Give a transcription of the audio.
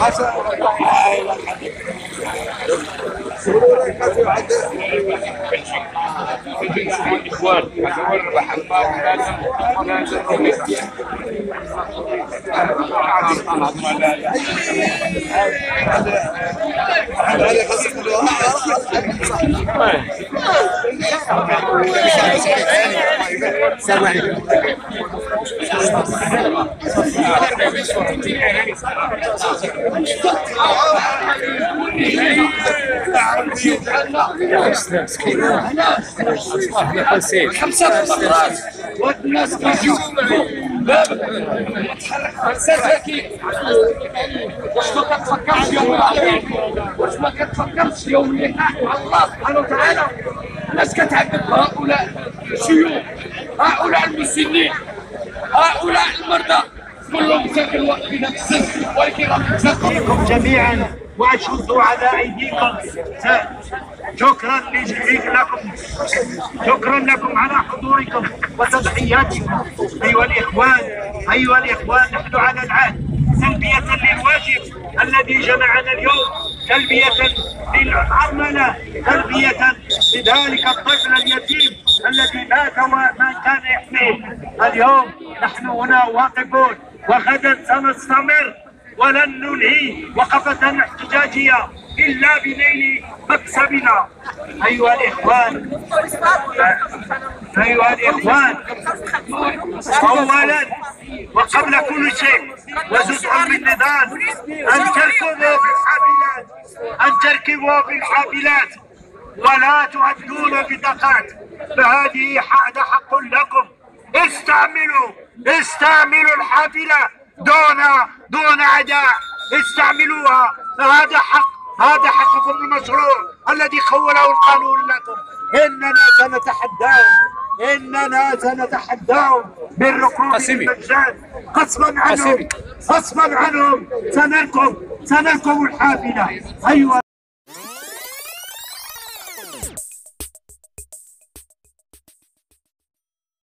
حسن سرور كافي بعد اخوان حجور بحمار لازم لازم هذا خاص كله خمسة مرات والناس كيجيو مساكين واش ما كتفكرش يوم العيد واش ما كتفكرش يوم اللقاء مع الله سبحانه وتعالى الناس كتعذب هؤلاء الشيوخ هؤلاء المسنين هؤلاء المرضى كلهم مساكن واقفين في السجن ولكن فيكم جميعا واشدوا على أيديكم. شكرا لكم شكرا لكم على حضوركم وتضحياتكم. أيها الإخوان أيها الإخوان نحن على العهد. الذي جمعنا اليوم تلبية للعرملة تلبية لذلك الطفل اليتيم الذي مات وما كان يحميه. اليوم نحن هنا واقفون وغدا سنستمر ولن ننهي وقفة احتجاجية إلا بنيل مكسبنا. أيها الإخوان أيها الإخوان أولا وقبل كل شيء وجزء من النضال أن تركبوا بالحافلات أن تركبوا بالحافلات ولا تؤدون بطاقات. فهذه هذا حق لكم. استعملوا استعملوا الحافلة دون دون عداء استعملوها. فهذا حق هذا حقكم المشروع الذي خوله القانون لكم. إننا سنتحداهم إننا سنتحداهم بالركوب قسمي غصبا عنهم. غصبا عنهم. سنركب سنركب الحافلة. أيوه.